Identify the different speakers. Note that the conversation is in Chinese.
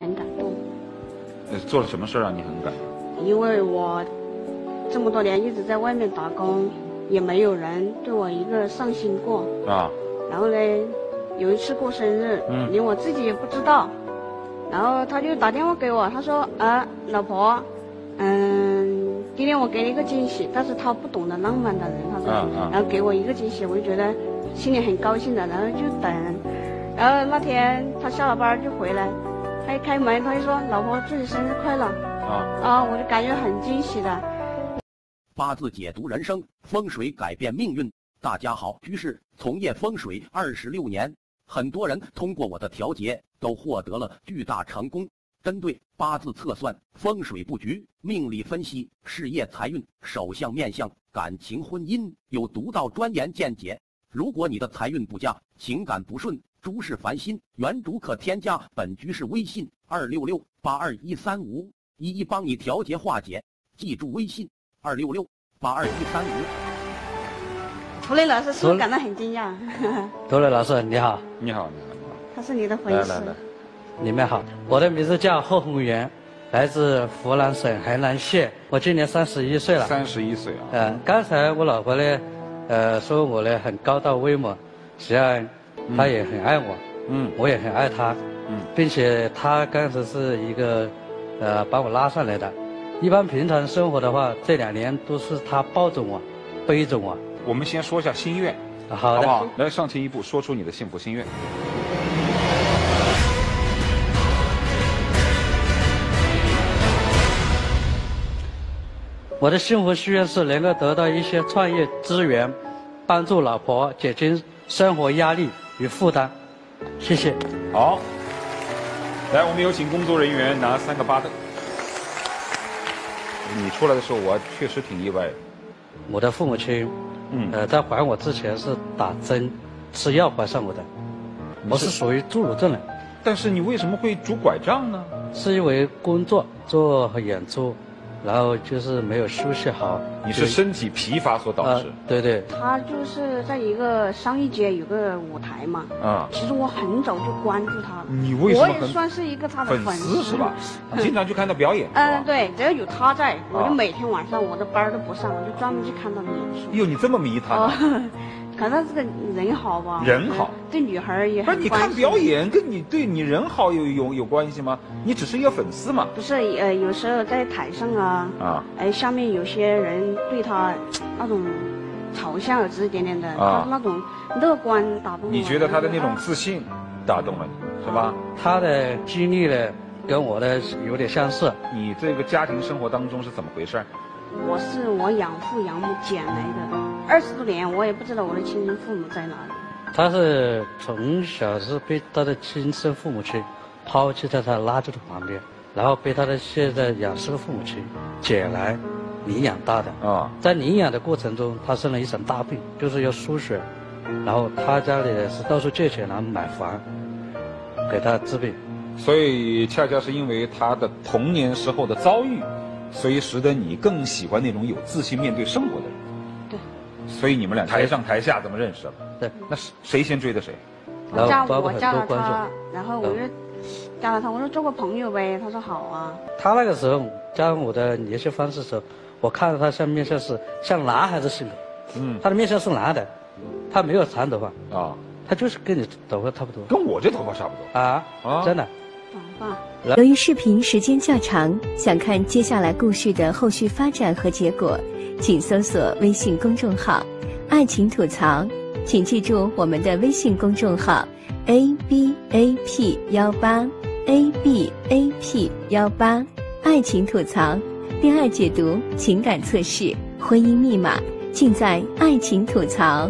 Speaker 1: 很感动。
Speaker 2: 呃，做了什么事让你很感
Speaker 1: 动？因为我这么多年一直在外面打工，也没有人对我一个上心过啊。然后呢，有一次过生日，连我自己也不知道，然后他就打电话给我，他说：“啊，老婆，嗯，今天我给你一个惊喜。”但是他不懂得浪漫的人，他说，然后给我一个惊喜，我就觉得心里很高兴的，然后就等。然后那天他下了班就回来，他一开门他就说：“老婆，祝你生日快乐。”啊啊，我就感觉很惊喜的。
Speaker 3: 八字解读人生，风水改变命运。大家好，居士从业风水二十六年，很多人通过我的调节都获得了巨大成功。针对八字测算、风水布局、命理分析、事业财运、手相面相、感情婚姻，有独到专研见解。如果你的财运不佳，情感不顺，诸事烦心，原主可添加本居士微信二六六八二一三五，一一帮你调节化解。记住微信二六六八二一三五。
Speaker 1: 涂磊老师是不是感到很惊讶？
Speaker 4: 涂磊老师你好，
Speaker 2: 你好，你好，你好。
Speaker 1: 他是你的粉丝。来来来，
Speaker 4: 你们好，我的名字叫贺宏元，来自湖南省衡南县，我今年三十一岁了。
Speaker 2: 三十一岁啊。
Speaker 4: 嗯，刚才我老婆呢，呃，说我呢很高大威猛，实际上。他也很爱我，嗯，我也很爱他，嗯，并且他刚才是一个，呃，把我拉上来的。一般平常生活的话，这两年都是他抱着我，背着我。
Speaker 2: 我们先说一下心愿，
Speaker 4: 好
Speaker 2: 的，好来上前一步，说出你的幸福心愿。
Speaker 4: 我的幸福心愿是能够得到一些创业资源，帮助老婆减轻生活压力。与负担，谢谢。
Speaker 2: 好，来，我们有请工作人员拿三个八的。你出来的时候，我确实挺意外。
Speaker 4: 我的父母亲，嗯，呃，在怀我之前是打针、吃药怀上我的，我是属于侏儒症的。
Speaker 2: 但是你为什么会拄拐杖呢？
Speaker 4: 是因为工作做演出。然后就是没有休息好，
Speaker 2: 你是身体疲乏所导致。
Speaker 4: 对对。
Speaker 1: 他就是在一个商业街有个舞台嘛。啊。其实我很早就关注他了。
Speaker 2: 你为什么？
Speaker 1: 我也算是一个他的粉
Speaker 2: 丝是吧？经常去看他表演。
Speaker 1: 嗯，对，只要有他在，我就每天晚上我的班都不上，我就专门去看他的演出。
Speaker 2: 哟，你这么迷他？
Speaker 1: 可能这个人好吧，
Speaker 2: 人好，
Speaker 1: 对女孩也
Speaker 2: 不是你看表演，跟你对你人好有有有关系吗？你只是一个粉丝嘛。
Speaker 1: 不是，呃，有时候在台上啊，啊，哎，下面有些人对他那种嘲笑指指点点的，他那种乐观打动
Speaker 2: 你觉得他的那种自信打动了你，是吧？
Speaker 4: 他的经历呢，跟我的有点相似。
Speaker 2: 你这个家庭生活当中是怎么回事？
Speaker 1: 我是我养父养母捡来的，二十多年我也不知道我的亲生父母在哪里。
Speaker 4: 他是从小是被他的亲生父母亲抛弃在他垃圾桶旁边，然后被他的现在养尸的父母亲捡来领养大的。啊，在领养的过程中，他生了一场大病，就是要输血，然后他家里是到处借钱来买房给他治病。
Speaker 2: 所以恰恰是因为他的童年时候的遭遇。所以使得你更喜欢那种有自信面对生活的人。
Speaker 1: 对。
Speaker 2: 所以你们俩台上台下怎么认识的？
Speaker 4: 对。
Speaker 2: 那谁先追的谁？
Speaker 1: 加我加了他，然后我就加了他，我说做个朋友呗。他说好啊。
Speaker 4: 他那个时候加我的联系方式的时候，我看着他像面相是像男孩子性格。嗯。他的面相是男的，他没有长头发。啊。他就是跟你头发差不多。
Speaker 2: 跟我这头发差不多。
Speaker 4: 啊啊！真的。
Speaker 5: 由于视频时间较长，想看接下来故事的后续发展和结果，请搜索微信公众号“爱情吐槽”。请记住我们的微信公众号：a b a p 幺八 a b a p 幺八。爱情吐槽，恋爱解读，情感测试，婚姻密码，尽在爱情吐槽。